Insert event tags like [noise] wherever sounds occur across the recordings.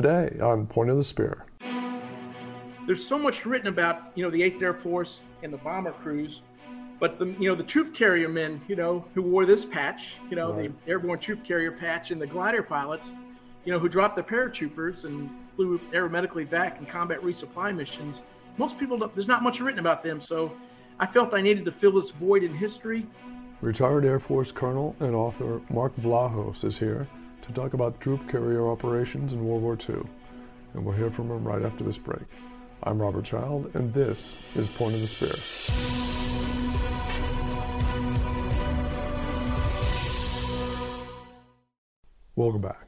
today on Point of the Spear. There's so much written about, you know, the 8th Air Force and the bomber crews, but the, you know, the troop carrier men, you know, who wore this patch, you know, right. the airborne troop carrier patch, and the glider pilots, you know, who dropped the paratroopers and flew aeromedical back and combat resupply missions. Most people, don't, there's not much written about them, so I felt I needed to fill this void in history. Retired Air Force Colonel and author Mark Vlahos is here to talk about troop carrier operations in World War II, and we'll hear from him right after this break. I'm Robert Child, and this is Point of the Spear. Welcome back.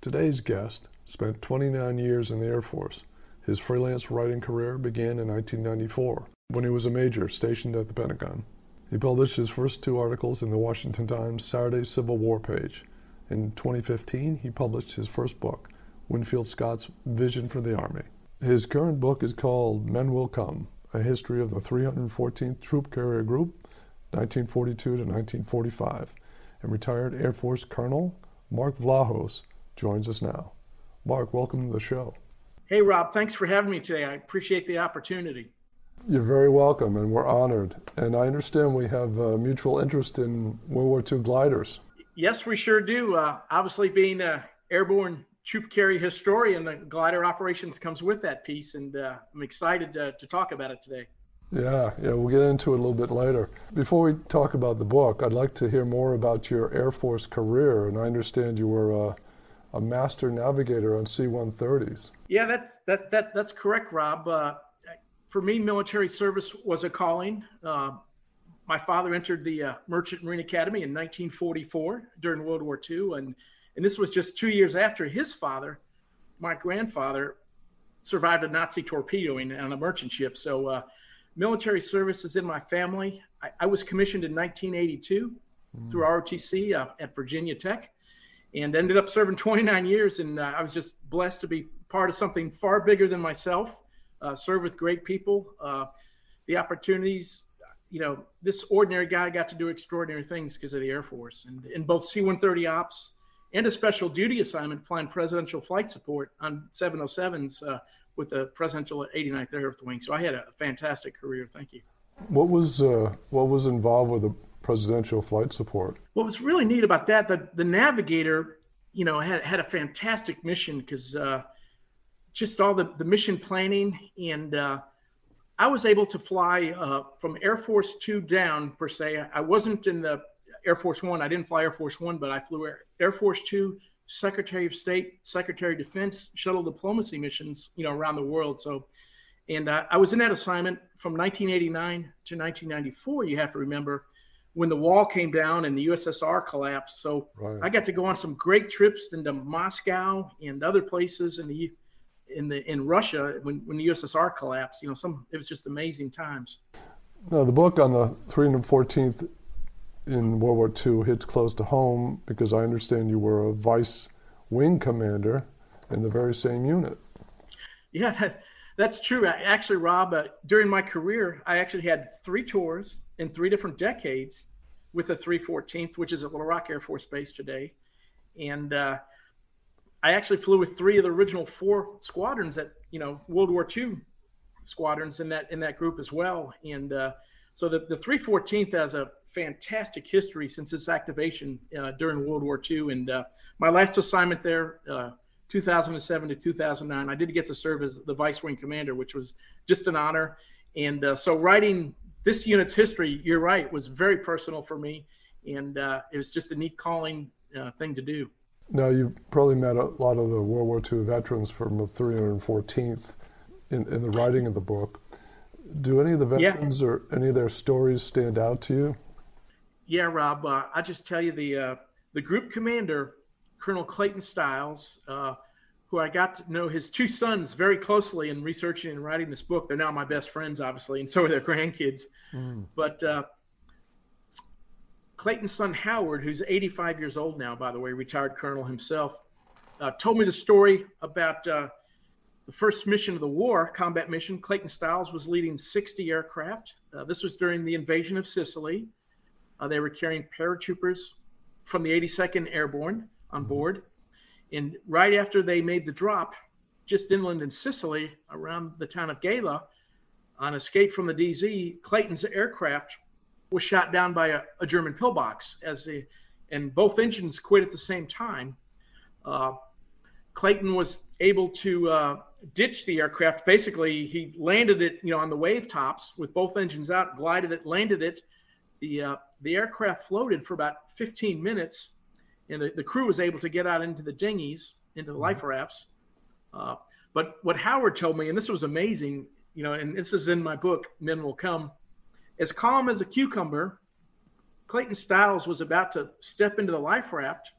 Today's guest spent 29 years in the Air Force. His freelance writing career began in 1994 when he was a major stationed at the Pentagon. He published his first two articles in the Washington Times Saturday Civil War page. In 2015, he published his first book, Winfield Scott's Vision for the Army. His current book is called Men Will Come A History of the 314th Troop Carrier Group, 1942 to 1945. And retired Air Force Colonel Mark Vlahos joins us now. Mark, welcome to the show. Hey, Rob, thanks for having me today. I appreciate the opportunity. You're very welcome, and we're honored. And I understand we have a mutual interest in World War II gliders. Yes, we sure do. Uh, obviously, being an airborne troop carrier historian, the glider operations comes with that piece, and uh, I'm excited to, to talk about it today. Yeah, yeah, we'll get into it a little bit later. Before we talk about the book, I'd like to hear more about your Air Force career. And I understand you were a, a master navigator on C-130s. Yeah, that's that that that's correct, Rob. Uh, for me, military service was a calling. Uh, my father entered the uh, Merchant Marine Academy in 1944 during World War II, and and this was just two years after his father, my grandfather, survived a Nazi torpedoing on a merchant ship. So, uh, military service is in my family. I, I was commissioned in 1982 mm. through ROTC uh, at Virginia Tech, and ended up serving 29 years. And uh, I was just blessed to be part of something far bigger than myself uh, serve with great people. Uh, the opportunities, you know, this ordinary guy got to do extraordinary things because of the Air Force and in both C-130 ops and a special duty assignment flying presidential flight support on 707s uh, with the presidential 89th Air Wing. So I had a fantastic career. Thank you. What was uh, what was involved with the presidential flight support? What was really neat about that, the the navigator, you know, had had a fantastic mission because uh, just all the, the mission planning and uh, I was able to fly uh, from Air Force Two down per se. I wasn't in the Air Force One. I didn't fly Air Force One, but I flew Air, Air Force Two, Secretary of State, Secretary of Defense shuttle diplomacy missions, you know, around the world. So, and uh, I was in that assignment from 1989 to 1994. You have to remember when the wall came down and the USSR collapsed. So right. I got to go on some great trips into Moscow and other places in the in the in Russia when, when the USSR collapsed. You know, some it was just amazing times. Now the book on the 314th in World War II hits close to home because I understand you were a vice wing commander in the very same unit. Yeah, that's true. Actually, Rob, uh, during my career, I actually had three tours in three different decades with the 314th, which is at Little Rock Air Force Base today. And uh, I actually flew with three of the original four squadrons that you know World War II squadrons in that in that group as well. And uh, so the the 314th has a fantastic history since its activation uh, during World War II. And uh, my last assignment there, uh, 2007 to 2009, I did get to serve as the vice wing commander, which was just an honor. And uh, so writing this unit's history, you're right, was very personal for me, and uh, it was just a neat calling thing to do. Now, you probably met a lot of the World War II veterans from the 314th in, in the writing of the book. Do any of the veterans yeah. or any of their stories stand out to you? Yeah, Rob. Uh, I just tell you the uh, the group commander, Colonel Clayton Stiles, uh, who I got to know his two sons very closely in researching and writing this book. They're now my best friends, obviously, and so are their grandkids. Mm. But uh, Clayton's son Howard, who's 85 years old now, by the way, retired colonel himself, uh, told me the story about uh, the first mission of the war, combat mission. Clayton Stiles was leading 60 aircraft. Uh, this was during the invasion of Sicily. Uh, they were carrying paratroopers from the 82nd Airborne on board. And right after they made the drop, just inland in Sicily, around the town of Gela, on escape from the DZ, Clayton's aircraft was shot down by a, a German pillbox as the, and both engines quit at the same time. Uh, Clayton was able to uh, ditch the aircraft. Basically, he landed it, you know, on the wave tops with both engines out, glided it, landed it. The uh, the aircraft floated for about 15 minutes, and the, the crew was able to get out into the dinghies, into the life rafts. Uh, but what Howard told me, and this was amazing, you know, and this is in my book, Men Will Come. As calm as a cucumber, Clayton Stiles was about to step into the life raft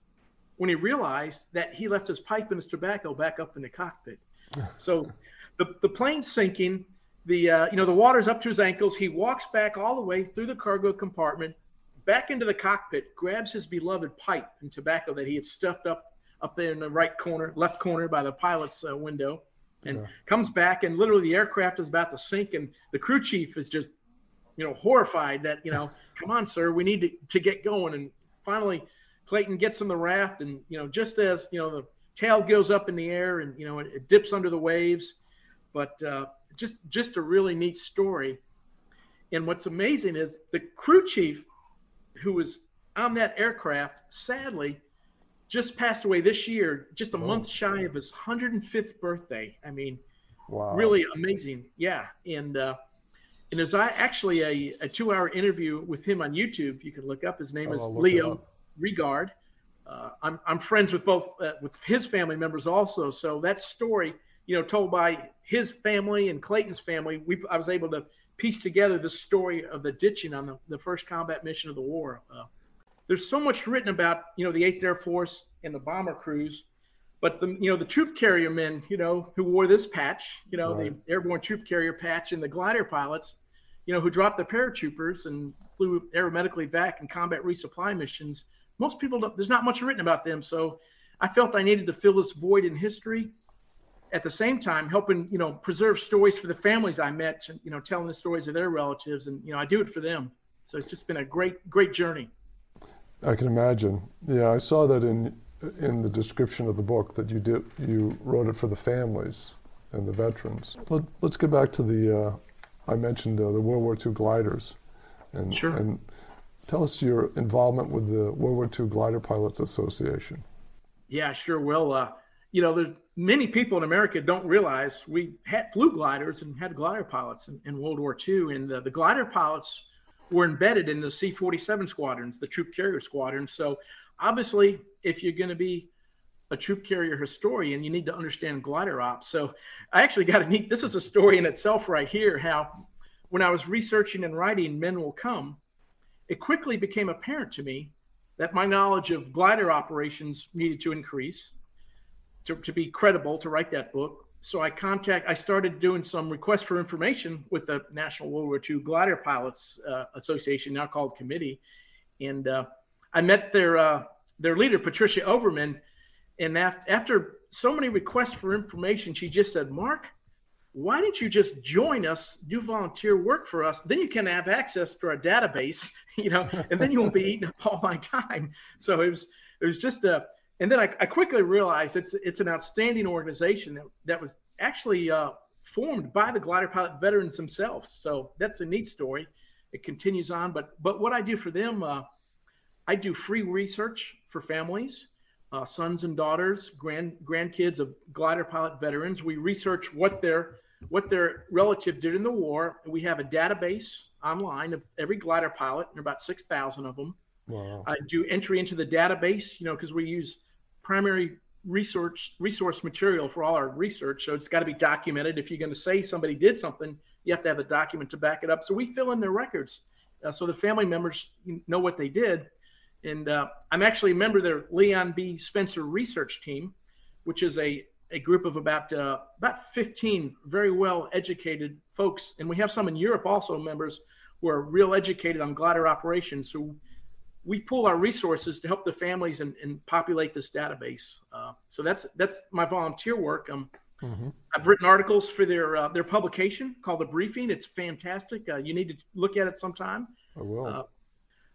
when he realized that he left his pipe and his tobacco back up in the cockpit. [laughs] so the, the plane's sinking, the uh, you know the water's up to his ankles. He walks back all the way through the cargo compartment, back into the cockpit, grabs his beloved pipe and tobacco that he had stuffed up up there in the right corner, left corner by the pilot's uh, window, and yeah. comes back and literally the aircraft is about to sink and the crew chief is just you know horrified that you know [laughs] come on sir we need to, to get going and finally Clayton gets on the raft, and you know, just as you know, the tail goes up in the air, and you know, it, it dips under the waves. But uh, just just a really neat story. And what's amazing is the crew chief, who was on that aircraft, sadly, just passed away this year, just a oh. month shy of his 105th birthday. I mean, wow. really amazing. Yeah, and. Uh, and there's I actually a, a two hour interview with him on YouTube. You can look up. His name oh, is Leo regard. Uh, I'm, I'm friends with both uh, with his family members also. So that story, you know, told by his family and Clayton's family, we I was able to piece together the story of the ditching on the, the first combat mission of the war. Uh, there's so much written about you know the Eighth Air Force and the bomber crews, but the you know the troop carrier men, you know, who wore this patch, you know, right. the airborne troop carrier patch, and the glider pilots, you know, who dropped the paratroopers and flew aeromedically back in combat resupply missions most people don't, there's not much written about them. So I felt I needed to fill this void in history. At the same time, helping you know preserve stories for the families I met, and, you know, telling the stories of their relatives, and you know, I do it for them. So it's just been a great, great journey. I can imagine. Yeah, I saw that in in the description of the book that you did. You wrote it for the families and the veterans. Let, us get back to the. Uh, I mentioned uh, the World War II gliders, and sure. and Tell us your involvement with the World War II Glider Pilots Association. Yeah, sure will. Uh, you know, there's many people in America don't realize we had flew gliders and had glider pilots in, in World War II, and uh, the glider pilots were embedded in the C-47 squadrons, the troop carrier squadrons. So obviously, if you're going to be a troop carrier historian, you need to understand glider ops. So I actually got a neat. This is a story in itself right here. How when I was researching and writing Men Will Come, it quickly became apparent to me that my knowledge of glider operations needed to increase to, to be credible to write that book. So I contact, I started doing some requests for information with the National World War II Glider Pilots uh, Association, now called Committee, and uh, I met their uh, their leader, Patricia Overman, and after so many requests for information, she just said, "Mark, why don't you just join us, do volunteer work for us? Then you can have access to our database, [laughs] you know, and then you won't be [laughs] eating up all my time. So it was it was just a and then I, I quickly realized it's it's an outstanding organization that, that was actually uh, formed by the glider pilot veterans themselves. So that's a neat story. It continues on, but but what I do for them, uh, I do free research for families, uh, sons and daughters, grand grandkids of glider pilot veterans. We research what their what their relative did in the war. We have a database online of every glider pilot, and about 6,000 of them. Wow. I do entry into the database, you know, because we use primary research resource material for all our research. So it's got to be documented. If you're going to say somebody did something, you have to have a document to back it up. So we fill in their records uh, so the family members know what they did. And uh, I'm actually a member of their Leon B. Spencer research team, which is a a group of about uh, about 15 very well educated folks, and we have some in Europe also members who are real educated on glider operations. So we pool our resources to help the families and, and populate this database. Uh, so that's that's my volunteer work. Um, mm-hmm. I've written articles for their uh, their publication called The Briefing. It's fantastic. Uh, you need to look at it sometime. I will.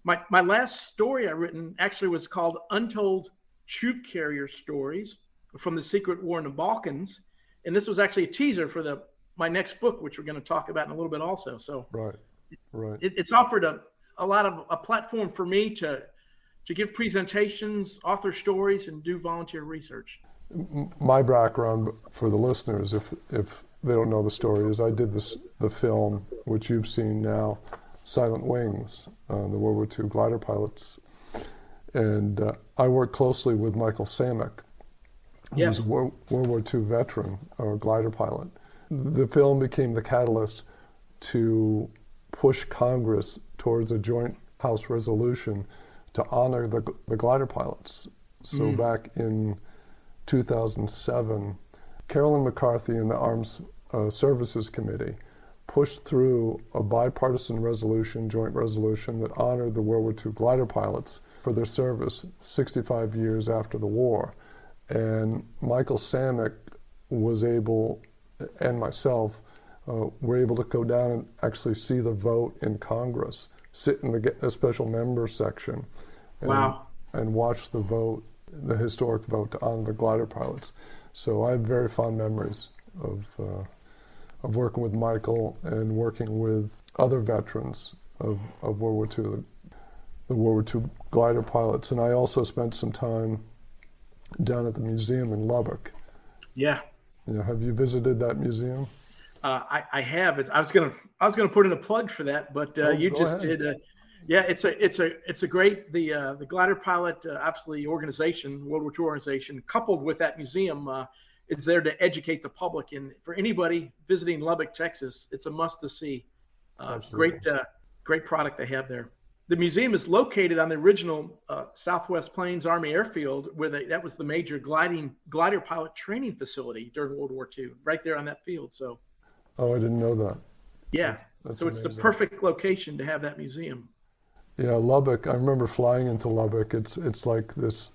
My my last story I written actually was called Untold Troop Carrier Stories from the secret war in the Balkans, and this was actually a teaser for the my next book, which we're going to talk about in a little bit also. So right, right. It, it's offered a, a lot of a platform for me to to give presentations, author stories, and do volunteer research. My background for the listeners, if if they don't know the story, is I did this the film which you've seen now, Silent Wings, uh, the World War II glider pilots, and uh, I worked closely with Michael Samek, who yes. was a World, World War II veteran or glider pilot. The film became the catalyst to push Congress towards a joint House resolution to honor the, the glider pilots. So mm. back in 2007, Carolyn McCarthy and the Arms uh, Services Committee pushed through a bipartisan resolution, joint resolution, that honored the World War II glider pilots for their service 65 years after the war. And Michael Samek was able, and myself, uh, were able to go down and actually see the vote in Congress, sit in the, the special member section, and, wow. and watch the vote, the historic vote to honor the glider pilots. So I have very fond memories of uh, of working with Michael and working with other veterans of, of World War II, the, the World War II glider pilots. And I also spent some time down at the museum in Lubbock. Yeah. Yeah. Have you visited that museum? Uh, I, I have. I was gonna I was gonna put in a plug for that, but uh, oh, you just ahead. did. Uh, yeah, it's a it's a it's a great the uh, the glider pilot uh, absolutely organization, World War II organization, coupled with that museum uh, is there to educate the public. And for anybody visiting Lubbock, Texas, it's a must to see. great great product they have there. The museum is located on the original uh, Southwest Plains Army Airfield, where they, that was the major gliding glider pilot training facility during World War II, right there on that field. So, oh, I didn't know that. Yeah, that's, that's so amazing. it's the perfect location to have that museum. Yeah, Lubbock. I remember flying into Lubbock. It's it's like this,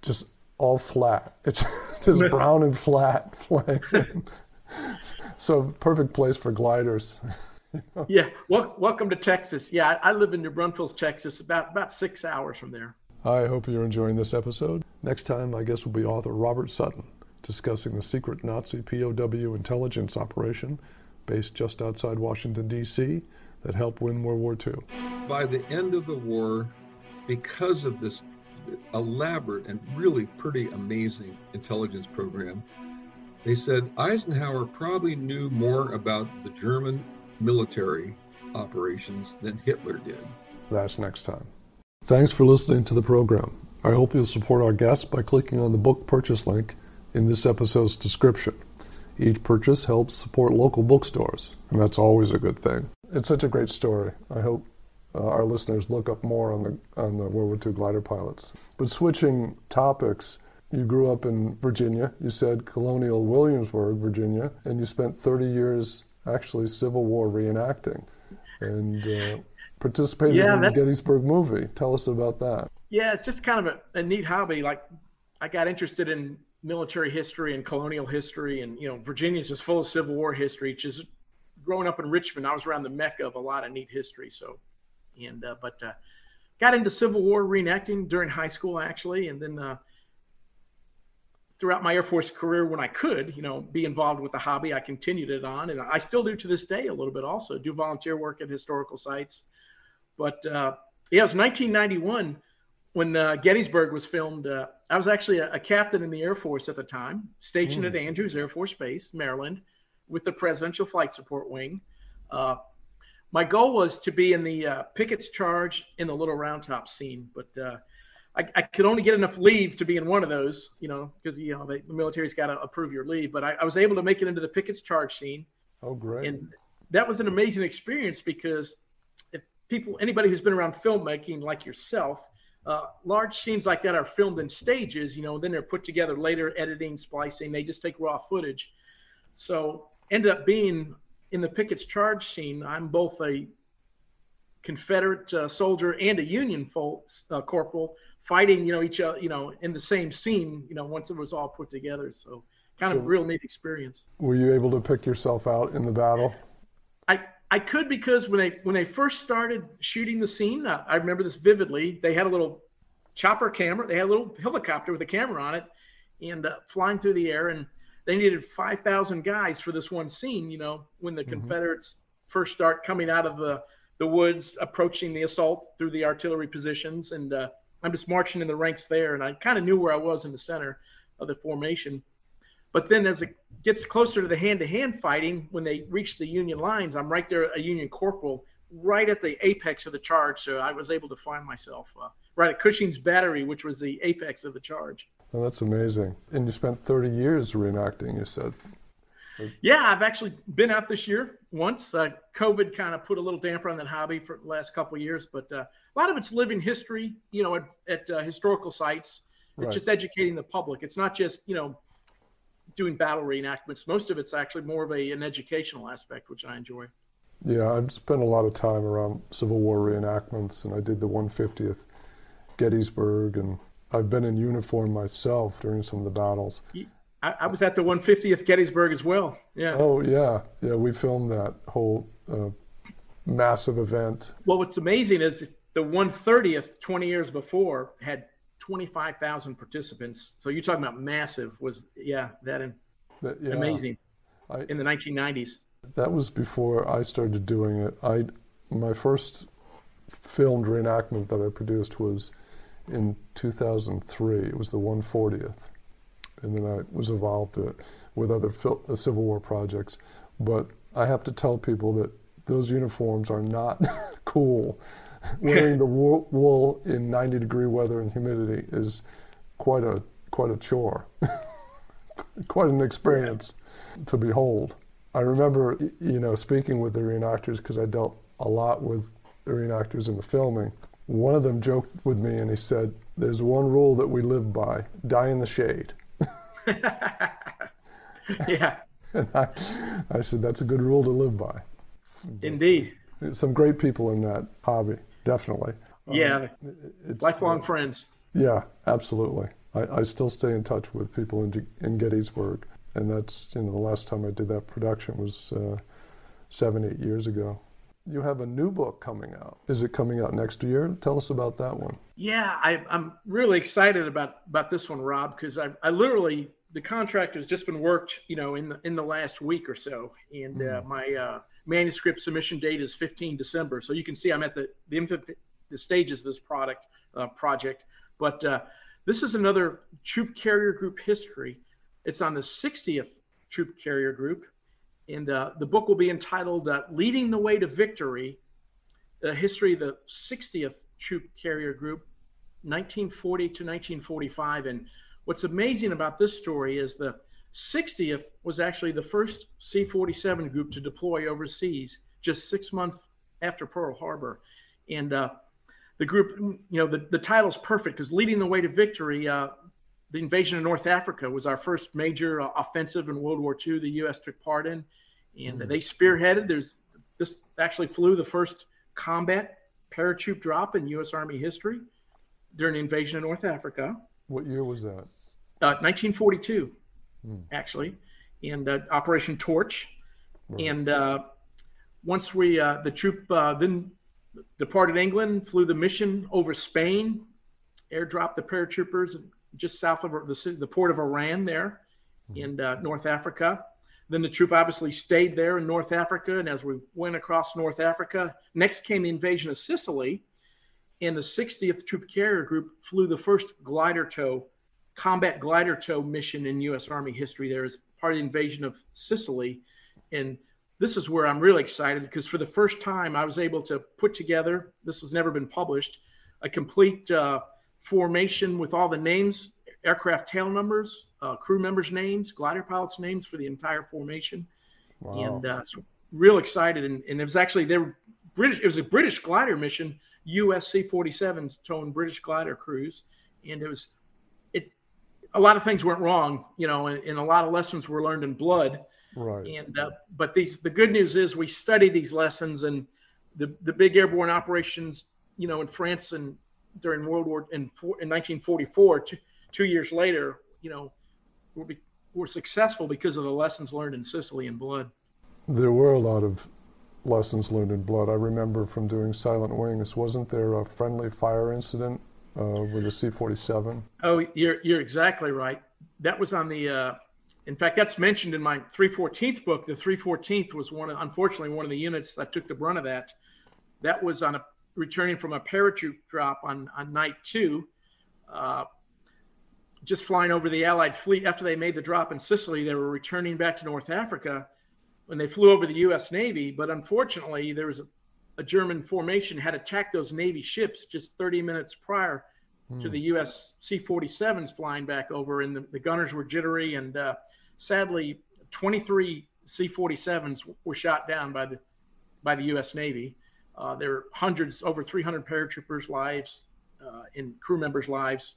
just all flat. It's [laughs] [laughs] just [laughs] brown and flat [laughs] flying. so perfect place for gliders. yeah. Well, welcome to Texas. Yeah, I, I live in New Braunfels, Texas, about about six hours from there. I hope you're enjoying this episode. Next time, I guess will be author Robert Sutton discussing the secret Nazi POW intelligence operation based just outside Washington, D.C., that helped win World War II. By the end of the war, because of this elaborate and really pretty amazing intelligence program, they said Eisenhower probably knew more about the German military operations than Hitler did. That's next time. Thanks for listening to the program. I hope you'll support our guests by clicking on the book purchase link in this episode's description. Each purchase helps support local bookstores, and that's always a good thing. It's such a great story. I hope uh, our listeners look up more on the on the World War II glider pilots. But switching topics, you grew up in Virginia. You said colonial Williamsburg, Virginia, and you spent 30 years actually Civil War reenacting and uh, participated yeah, in the Gettysburg movie. Tell us about that. Yeah, it's just kind of a, a neat hobby. Like, I got interested in military history and colonial history, and you know, Virginia's just full of Civil War history. Just growing up in Richmond, I was around the mecca of a lot of neat history. So, and uh, but uh, got into Civil War reenacting during high school actually, and then uh, throughout my Air Force career when I could, you know, be involved with the hobby. I continued it on, and I still do to this day a little bit. Also, do volunteer work at historical sites. But uh, yeah, it was 1991 when uh, Gettysburg was filmed. Uh, I was actually a, a, captain in the Air Force at the time, stationed mm. at Andrews Air Force Base, Maryland, with the Presidential Flight Support Wing. Uh, my goal was to be in the uh, Pickett's Charge in the Little Round Top scene, but uh, I, I, could only get enough leave to be in one of those, you know, because you know the military's got to approve your leave. But I, I, was able to make it into the Pickett's charge scene. Oh, great! And that was an amazing experience because if people, anybody who's been around filmmaking like yourself, uh, large scenes like that are filmed in stages, you know, then they're put together later, editing, splicing. They just take raw footage. So ended up being in the Pickett's charge scene. I'm both a Confederate uh, soldier and a Union uh, corporal fighting, you know, each other, you know, in the same scene, you know, once it was all put together. So kind so of real neat experience. Were you able to pick yourself out in the battle? I I could because when they when they first started shooting the scene, uh, I remember this vividly. They had a little chopper camera. They had a little helicopter with a camera on it, and uh, flying through the air. And they needed 5,000 guys for this one scene, you know, when the mm-hmm. Confederates first start coming out of the, the woods, approaching the assault through the artillery positions. And uh, I'm just marching in the ranks there. And I kind of knew where I was in the center of the formation. But then as it gets closer to the hand to hand fighting, when they reach the Union lines, I'm right there, a Union corporal, right at the apex of the charge. So I was able to find myself uh, right at Cushing's Battery, which was the apex of the charge. Well, that's amazing. And you spent 30 years reenacting, you said. Yeah, I've actually been out this year once. Uh, COVID kind of put a little damper on that hobby for the last couple of years, but uh, a lot of it's living history, you know, at, at uh, historical sites. It's right. just educating the public. It's not just, you know, doing battle reenactments. Most of it's actually more of a, an educational aspect, which I enjoy. Yeah, I've spent a lot of time around Civil War reenactments, and I did the 150th Gettysburg, and I've been in uniform myself during some of the battles. I, I was at the 150th Gettysburg as well. Yeah. Oh yeah, yeah. We filmed that whole uh, massive event. Well, what's amazing is the 130th, 20 years before, had 25,000 participants. So you're talking about massive. Was yeah, that, in, that yeah, amazing I, in the 1990s. That was before I started doing it. I my first filmed reenactment that I produced was in 2003. It was the 140th, and then I was involved with other uh, Civil War projects. But I have to tell people that those uniforms are not [laughs] cool. [laughs] Wearing the wool in 90 degree weather and humidity is quite a quite a chore, [laughs] quite an experience to behold. I remember, you know, speaking with the reenactors because I dealt a lot with the reenactors in the filming. One of them joked with me and he said, There's one rule that we live by die in the shade. [laughs] yeah. and I, I said, That's a good rule to live by. Indeed. Some great people in that hobby, definitely. Yeah. Um, it's, Lifelong uh, friends. Yeah, absolutely. I, I still stay in touch with people in, in Gettysburg. And that's, you know, the last time I did that production was uh, seven, eight years ago. You have a new book coming out. Is it coming out next year? Tell us about that one. Yeah, I, am really excited about about this one, Rob, because I, I literally the contract has just been worked, you know, in the in the last week or so, and mm. uh, my uh, manuscript submission date is 15 December. So you can see I'm at the the, the stages of this product uh, project, but uh, this is another troop carrier group history. It's on the 60th troop carrier group, and uh, the book will be entitled uh, Leading the Way to Victory The History of the 60th Troop Carrier Group, 1940 to 1945. And what's amazing about this story is the 60th was actually the first C 47 group to deploy overseas just six months after Pearl Harbor. And uh, the group, you know, the, the title's perfect because leading the way to victory, uh, the invasion of North Africa was our first major uh, offensive in World War II. The U.S. took part in, and mm-hmm. they spearheaded. There's this actually flew the first combat paratroop drop in U.S. Army history during the invasion of North Africa. What year was that? Uh, 1942, mm. actually, and uh, Operation Torch. Right. And uh, once we uh, the troop uh, then departed England, flew the mission over Spain, airdropped the paratroopers just south of the, the port of Oran there mm-hmm. in uh, North Africa. Then the troop obviously stayed there in North Africa. And as we went across North Africa, next came the invasion of Sicily. And the 60th Troop Carrier Group flew the first glider tow, combat glider tow mission in U.S. Army history there as part of the invasion of Sicily. And this is where I'm really excited because for the first time I was able to put together, this has never been published, a complete uh, formation with all the names, aircraft tail numbers, uh, crew members' names, glider pilots' names for the entire formation. Wow. And uh, so real excited. And, and it was actually there. British. It was a British glider mission, USC 47s towing British glider crews, and it was it. A lot of things went wrong, you know, and, and a lot of lessons were learned in blood. Right. And uh, but these the good news is we study these lessons and the the big airborne operations, you know, in France and during World War in, in 1944, two, two years later, you know, were, be, were successful because of the lessons learned in Sicily and Blood. There were a lot of lessons learned in Blood. I remember from doing Silent Wings, wasn't there a friendly fire incident uh, with a C-47? Oh, you're you're exactly right. that was on the. Uh, in fact, that's mentioned in my 314th book. The 314th was one, of, unfortunately, one of the units that took the brunt of that. That was on a returning from a paratroop drop on on night two. Uh, just flying over the Allied fleet after they made the drop in Sicily, they were returning back to North Africa when they flew over the U.S. Navy. But unfortunately, there was a, a German formation had attacked those Navy ships just 30 minutes prior hmm. to the U.S. C-47s flying back over, and the, the gunners were jittery, and uh, sadly, 23 C-47s were shot down by the by the U.S. Navy. Uh, there were hundreds, over 300 paratroopers' lives uh, and crew members' lives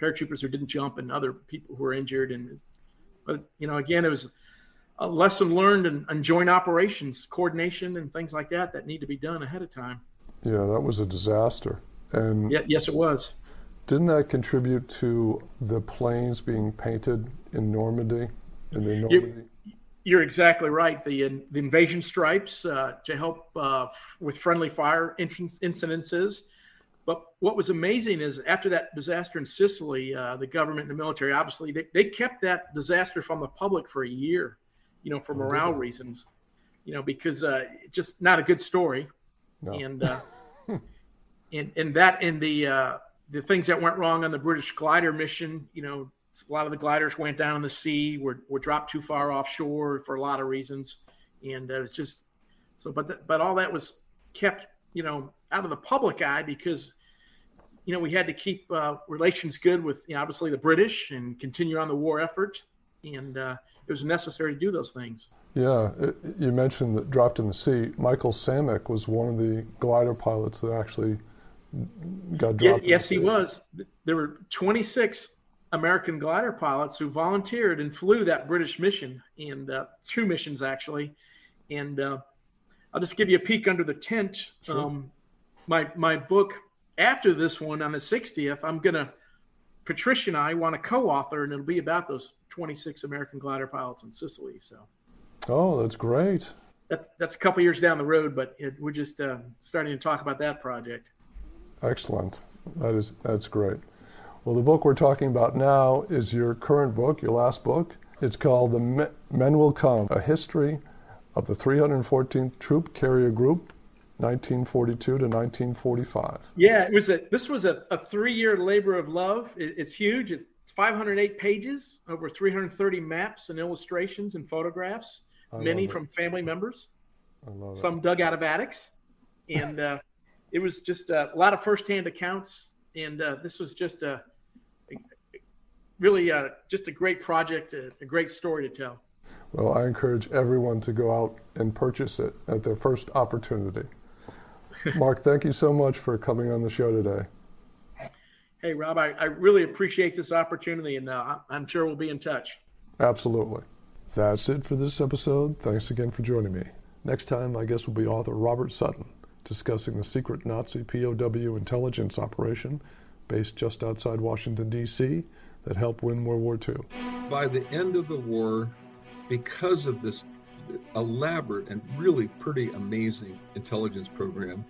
paratroopers who didn't jump and other people who were injured. And but you know, again, it was a lesson learned and, and joint operations, coordination, and things like that that need to be done ahead of time. Yeah, that was a disaster. And yeah, yes, it was. Didn't that contribute to the planes being painted in Normandy? In the Normandy? You, are exactly right. The, the invasion stripes uh, to help uh, with friendly fire incidences but what was amazing is after that disaster in Sicily, uh, the government and the military obviously they, they kept that disaster from the public for a year, you know, for morale reasons, you know, because uh, just not a good story, no. and uh, [laughs] and and that in the uh, the things that went wrong on the British glider mission, you know, a lot of the gliders went down in the sea, were were dropped too far offshore for a lot of reasons, and it was just so. But the, but all that was kept, you know, out of the public eye because you know, we had to keep uh, relations good with, you know, obviously the British and continue on the war effort, and uh, it was necessary to do those things. Yeah, it, you mentioned that dropped in the sea. Michael Samek was one of the glider pilots that actually got dropped. Yeah, yes, he was. There were 26 American glider pilots who volunteered and flew that British mission, and uh, two missions actually. And uh, I'll just give you a peek under the tent. Sure. Um, my my book after this one on the 60th, I'm gonna Patricia and I want to co-author, and it'll be about those 26 American glider pilots in Sicily. So. Oh, that's great. That's that's a couple years down the road, but it, we're just uh, starting to talk about that project. Excellent. That is that's great. Well, the book we're talking about now is your current book, your last book. It's called The Men Will Come: A History of the 314th Troop Carrier Group 1942 to 1945. Yeah, it was a. This was a, a three-year labor of love. It, it's huge. It's 508 pages, over 330 maps and illustrations and photographs, I many from family members. Some it. dug out of attics, and uh, it was just a, lot of firsthand accounts. And uh, this was just a really uh, just a great project, a, a great story to tell. Well, I encourage everyone to go out and purchase it at their first opportunity. Mark, [laughs] thank you so much for coming on the show today. Hey, Rob, I, I really appreciate this opportunity, and uh, I'm sure we'll be in touch. Absolutely. That's it for this episode. Thanks again for joining me. Next time, I guess will be author Robert Sutton discussing the secret Nazi POW intelligence operation based just outside Washington, D.C., that helped win World War II. By the end of the war, because of this elaborate and really pretty amazing intelligence program.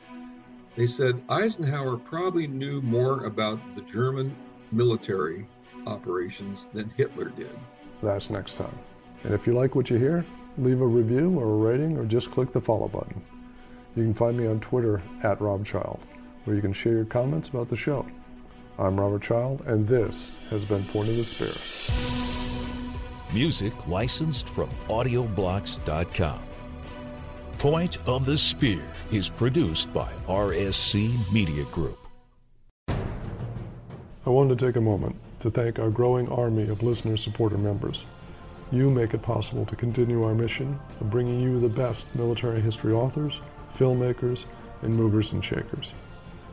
They said Eisenhower probably knew more about the German military operations than Hitler did. That's next time. And if you like what you hear, leave a review or a rating or just click the follow button. You can find me on Twitter at Rob Child, where you can share your comments about the show. I'm Robert Child, and this has been Point of the Spear. Music licensed from audioblocks.com. Point of the Spear is produced by RSC Media Group. I wanted to take a moment to thank our growing army of listener supporter members. You make it possible to continue our mission of bringing you the best military history authors, filmmakers, and movers and shakers.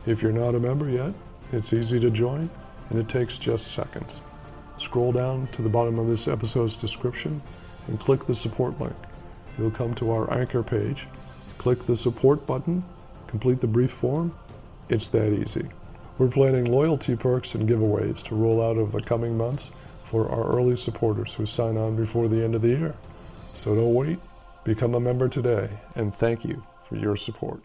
If you're not a member yet, it's easy to join and it takes just seconds. Scroll down to the bottom of this episode's description and click the support link. You'll come to our anchor page. Click the support button, complete the brief form. It's that easy. We're planning loyalty perks and giveaways to roll out over the coming months for our early supporters who sign on before the end of the year. So don't wait. Become a member today, and thank you for your support.